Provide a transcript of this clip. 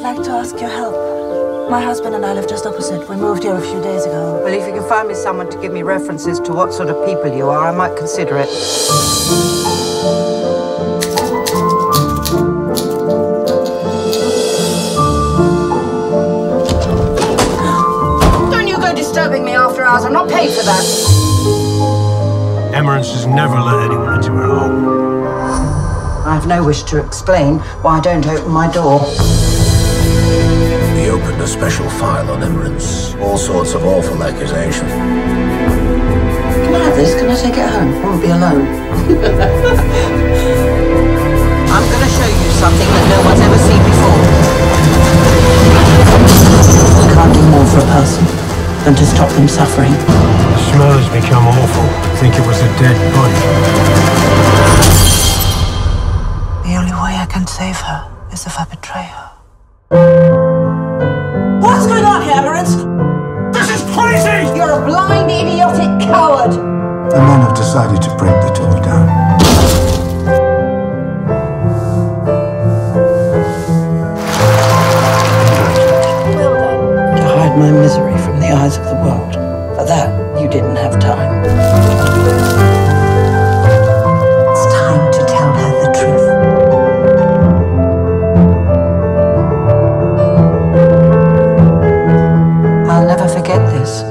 like to ask your help. My husband and I live just opposite. We moved here a few days ago. Well, if you can find me someone to give me references to what sort of people you are, I might consider it. Don't you go disturbing me after hours. I'm not paid for that. Emerenc has never let anyone into her home. I have no wish to explain why I don't open my door. He opened a special file on Emerenc. All sorts of awful accusations. Can I have this? Can I take it home? I won't be alone. I'm going to show you something that no one's ever seen before. I can't do more for a person than to stop them suffering. The smell has become awful. I think it was a dead body. The only way I can save her is if I betray her. The men have decided to break the door down. To hide my misery from the eyes of the world. For that, you didn't have time. It's time to tell her the truth. I'll never forget this.